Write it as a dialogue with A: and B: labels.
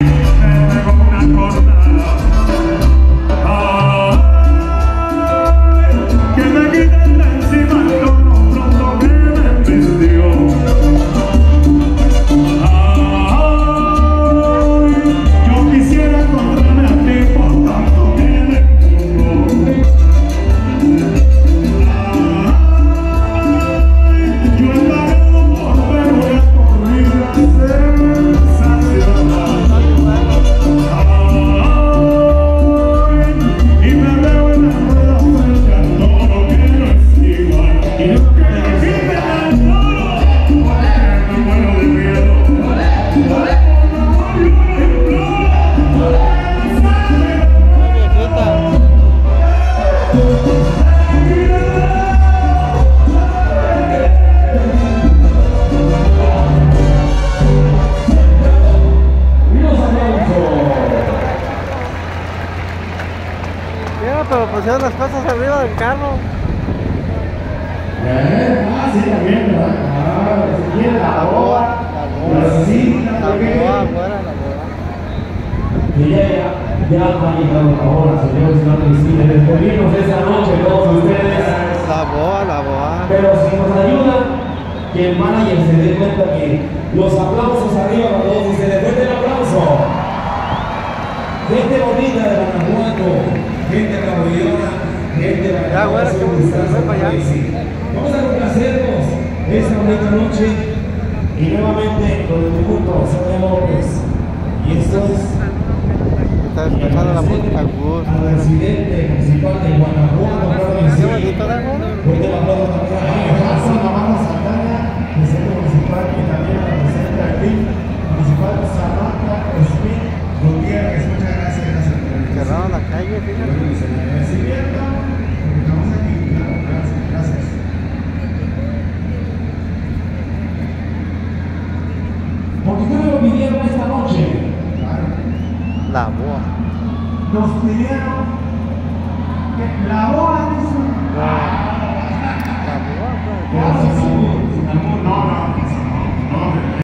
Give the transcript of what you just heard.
A: you. Pero pusieron las cosas arriba del carro.
B: ¿Eh? Ah, sí, también, ¿verdad? Ah, si quiere la boa, la cita,
A: La boa afuera, la boa.
B: Y ya, ya, ya ha llegado la hora, señores y señores, de despedirnos esta noche todos ustedes.
A: La boa, la boa.
B: Pero si nos ayudan, que el manager se dé cuenta que los aplausos arriba para todos y se le fuerte el aplauso. Gente bonita de Guanajuato, gente caballona, gente de
A: allá.
B: Vamos a complacernos esta bonita noche y nuevamente con el tributo Sonia López. Y esto es
A: Está escuchando la música,
B: al residente municipal de Guanajuato, la boa. Nos pidieron que
A: la boa
B: dice. No.